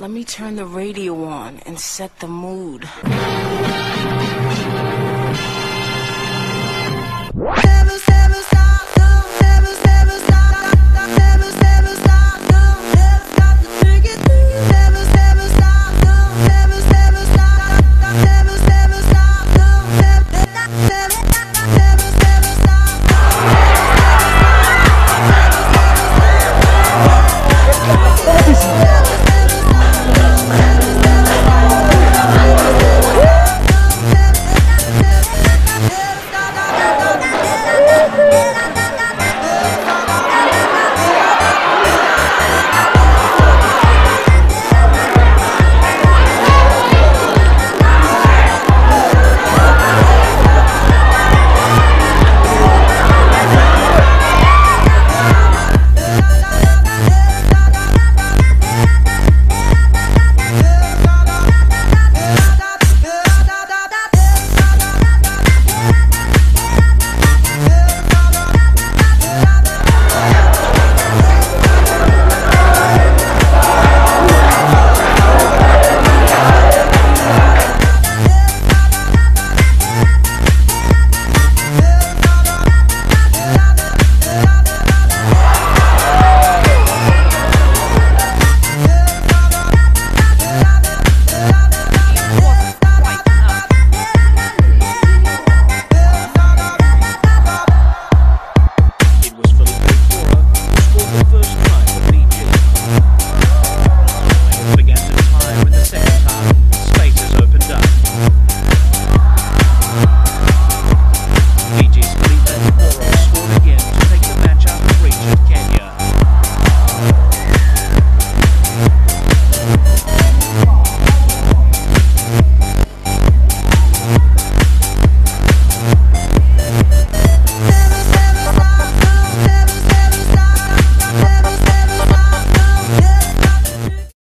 Let me turn the radio on and set the mood.